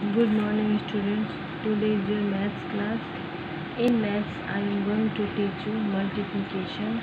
Good morning students. Today is your maths class. In maths I am going to teach you multiplication.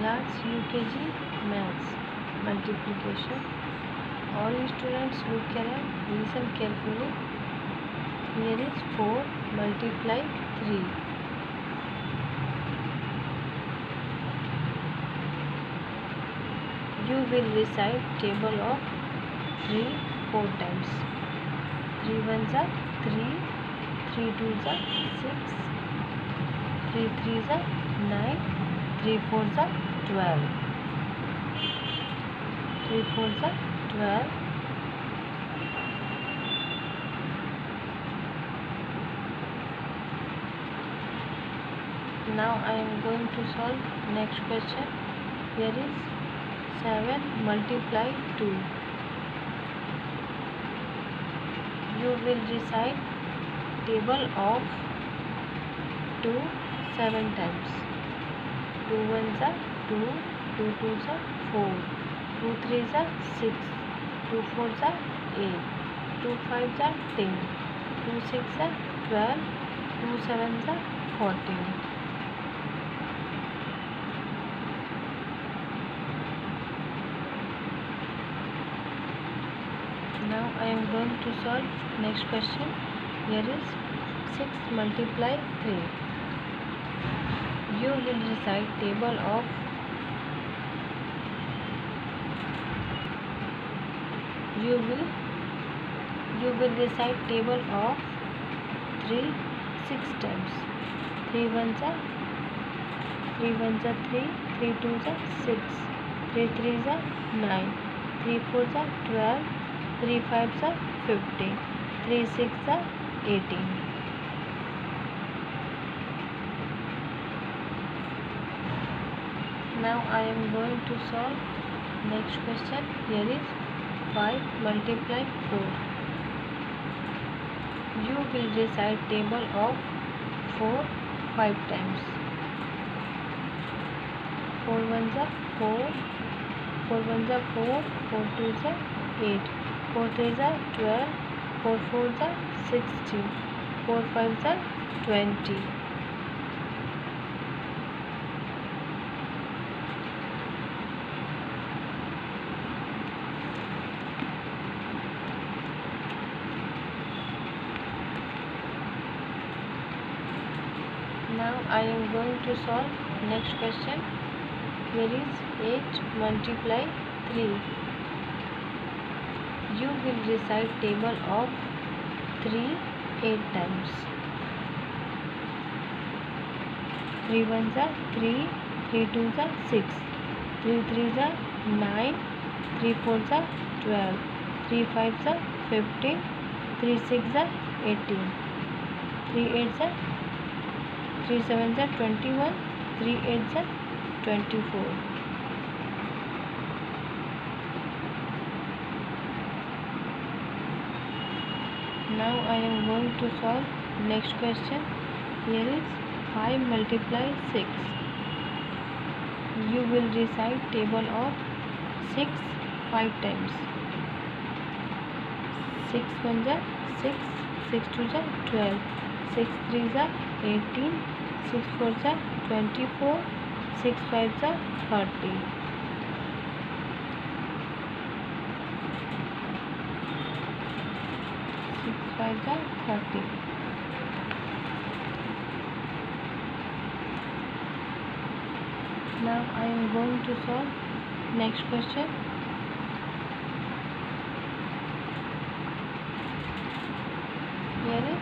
Class UKG Maths Multiplication. All students look around, listen carefully. Here is 4 multiply 3. You will recite table of 3 4 times. 3 ones are 3, 3 twos are 6, 3 threes are 9, 3 fours are 12. 3 fours are 12. Now I am going to solve next question. Here is 7 multiply 2. You will recite table of 2 7 times. 2 ones are 2, 2 twos are 4, 2 threes are 6, 2 fours are 8, 2 fives are 10, 2 six are 12, 2 sevens are 14. Now I am going to solve next question. Here is 6 multiply 3. You will recite table of you will you will recite table of 3 6 times. 3 ones are 3 ones are 3, 3 twos are 6, 3 threes are 9, 3 fours are 12, 3 fives are 50, 3 six are 18. now I am going to solve next question. Here is 5 multiply 4 you will recite table of 4 5 times. 4 ones are 4 4 ones are 4 4 twos are 8 4 threes are 12 4 fours are 16 4 fives are 20 I am going to solve next question here is 8 multiply 3 you will recite table of 3 8 times. 3 ones are 3 3 twos are 6 3 threes are 9 3 fours are 12 3 fives are 15 3 six are 18 3 eights are three sevens are twenty one three eights are twenty four now I am going to solve next question. Here is 5 multiply 6 you will recite table of 6 5 times. 6 ones are 6 6 twos are 12 6 threes are 18 6 fours are 24 6 fives are 30 6 fives are 30 now I am going to solve next question. Here is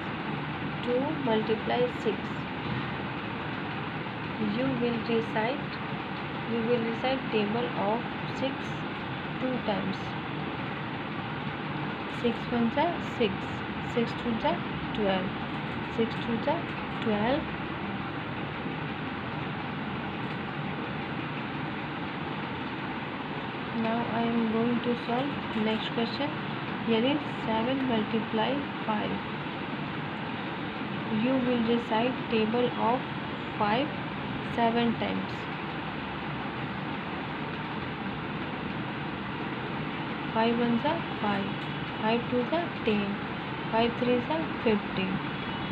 2 multiply 6 you will recite you will recite table of 6 two times. 6 ones are 6 6 twos are 12 6 twos are 12 now I am going to solve next question. Here is 7 multiply 5 you will recite table of 5 7 times. 5 ones are 5 5 twos are 10 5 threes are 15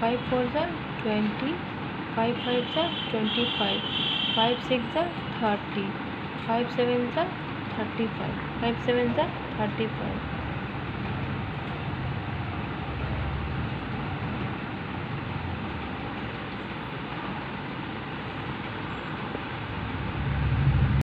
5 fours are 20 5 fives are 25 5 six are 30 5 sevens are 35 5 sevens are 35